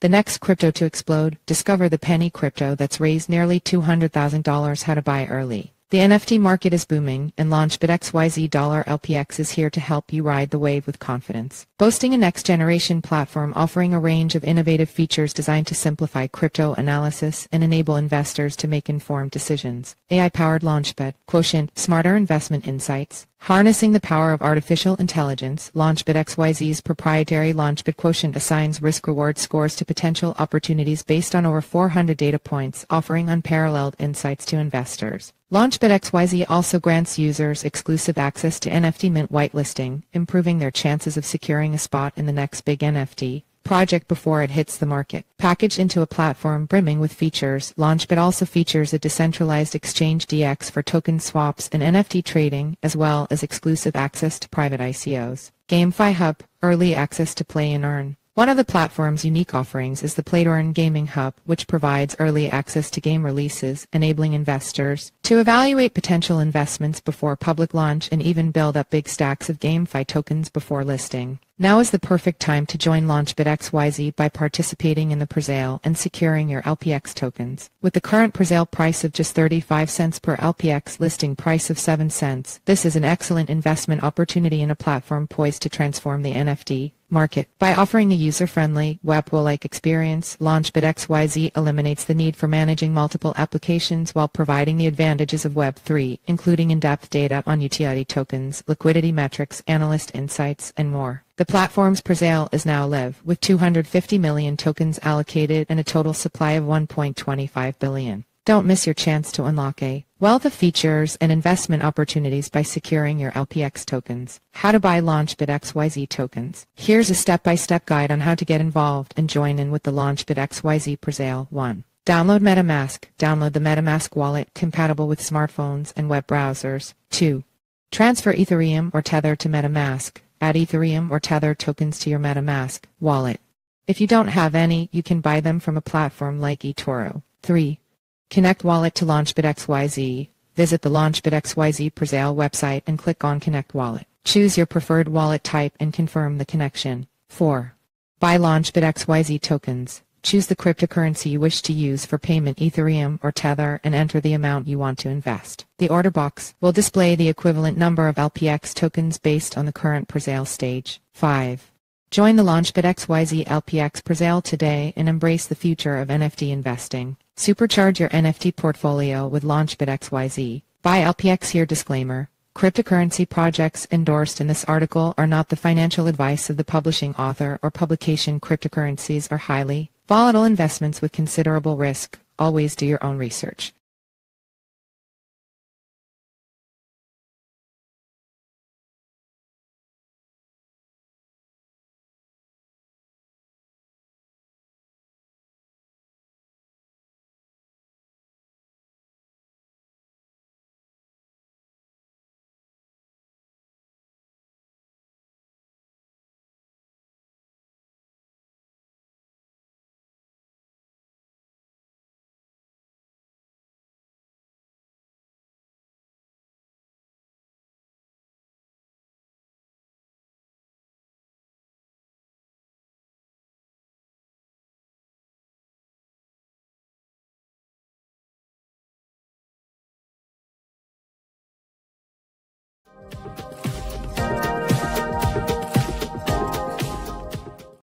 The next crypto to explode, discover the penny crypto that's raised nearly $200,000 how to buy early. The NFT market is booming, and Launchpad XYZ Dollar LPX is here to help you ride the wave with confidence. Boasting a next-generation platform offering a range of innovative features designed to simplify crypto analysis and enable investors to make informed decisions. AI-powered Launchpad, Quotient, smarter investment insights, Harnessing the power of artificial intelligence, Launchpad XYZ's proprietary Launchpad Quotient assigns risk-reward scores to potential opportunities based on over 400 data points, offering unparalleled insights to investors. Launchpad XYZ also grants users exclusive access to NFT Mint whitelisting, improving their chances of securing a spot in the next big NFT project before it hits the market. Packaged into a platform brimming with features, Launchpad also features a decentralized exchange DX for token swaps and NFT trading, as well as exclusive access to private ICOs. GameFi Hub, early access to play and earn. One of the platform's unique offerings is the Play-to-Earn Gaming Hub, which provides early access to game releases, enabling investors to evaluate potential investments before public launch and even build up big stacks of GameFi tokens before listing. Now is the perfect time to join Launchpad XYZ by participating in the presale and securing your LPX tokens. With the current presale price of just 35 cents per LPX listing price of 7 cents, this is an excellent investment opportunity in a platform poised to transform the NFT market. By offering a user-friendly, web-like experience, Launchpad XYZ eliminates the need for managing multiple applications while providing the advantages of Web3, including in-depth data on utility tokens, liquidity metrics, analyst insights, and more. The platform's presale is now live, with 250 million tokens allocated and a total supply of 1.25 billion. Don't miss your chance to unlock a wealth of features and investment opportunities by securing your LPX tokens. How to buy Launchpad XYZ tokens. Here's a step-by-step guide on how to get involved and join in with the Launchpad XYZ presale 1. Download MetaMask. Download the MetaMask wallet compatible with smartphones and web browsers. 2. Transfer Ethereum or Tether to MetaMask. Add Ethereum or Tether tokens to your MetaMask wallet. If you don't have any, you can buy them from a platform like eToro. 3. Connect Wallet to Launchpad XYZ. Visit the Launchpad XYZ Presale website and click on Connect Wallet. Choose your preferred wallet type and confirm the connection. 4. Buy Launchpad XYZ tokens. Choose the cryptocurrency you wish to use for payment Ethereum or Tether and enter the amount you want to invest. The order box will display the equivalent number of LPX tokens based on the current presale stage. 5. Join the Launchpad XYZ LPX presale today and embrace the future of NFT investing. Supercharge your NFT portfolio with Launchpad XYZ. Buy LPX here disclaimer. Cryptocurrency projects endorsed in this article are not the financial advice of the publishing author or publication. Cryptocurrencies are highly Volatile investments with considerable risk. Always do your own research.